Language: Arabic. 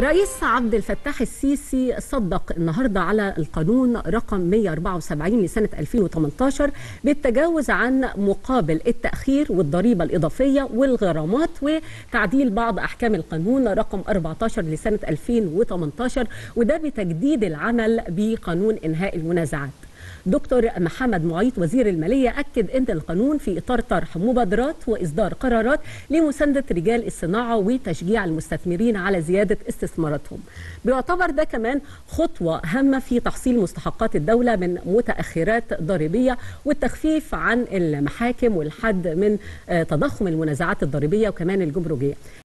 الرئيس عبد الفتاح السيسي صدق النهارده على القانون رقم 174 لسنه 2018 بالتجاوز عن مقابل التأخير والضريبة الإضافية والغرامات وتعديل بعض أحكام القانون رقم 14 لسنه 2018 وده بتجديد العمل بقانون إنهاء المنازعات. دكتور محمد معيط وزير المالية أكد أن القانون في إطار طرح مبادرات وإصدار قرارات لمساندة رجال الصناعة وتشجيع المستثمرين على زيادة استثماراتهم. بيعتبر ده كمان خطوة هامة في تحصيل مستحقات الدولة من متأخرات ضريبية والتخفيف عن المحاكم والحد من تضخم المنازعات الضريبية وكمان الجمركية